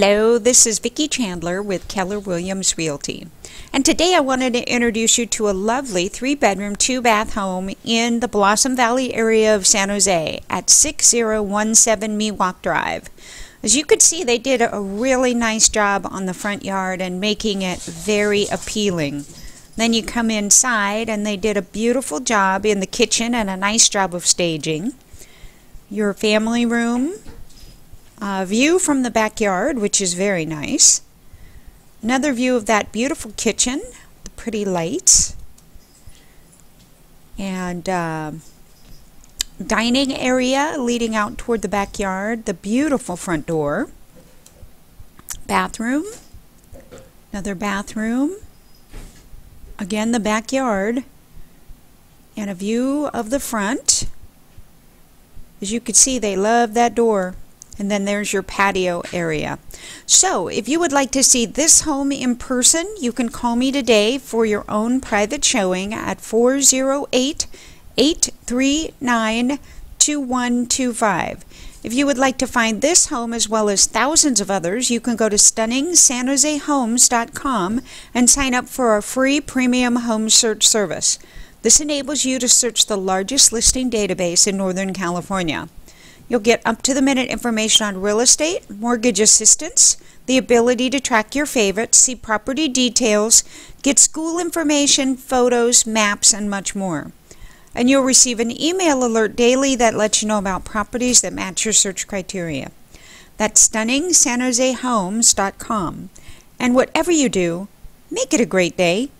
Hello, this is Vickie Chandler with Keller Williams Realty. And today I wanted to introduce you to a lovely three bedroom, two bath home in the Blossom Valley area of San Jose at 6017 Miwok Drive. As you could see, they did a really nice job on the front yard and making it very appealing. Then you come inside and they did a beautiful job in the kitchen and a nice job of staging. Your family room, view from the backyard, which is very nice. Another view of that beautiful kitchen, the pretty lights. And uh, dining area leading out toward the backyard, the beautiful front door. Bathroom, another bathroom. Again, the backyard. And a view of the front. As you can see, they love that door. And then there's your patio area. So if you would like to see this home in person, you can call me today for your own private showing at 408 839 2125. If you would like to find this home as well as thousands of others, you can go to stunningsanjosehomes.com and sign up for our free premium home search service. This enables you to search the largest listing database in Northern California. You'll get up to the minute information on real estate, mortgage assistance, the ability to track your favorites, see property details, get school information, photos, maps, and much more. And you'll receive an email alert daily that lets you know about properties that match your search criteria. That's stunningsanjosehomes.com. And whatever you do, make it a great day.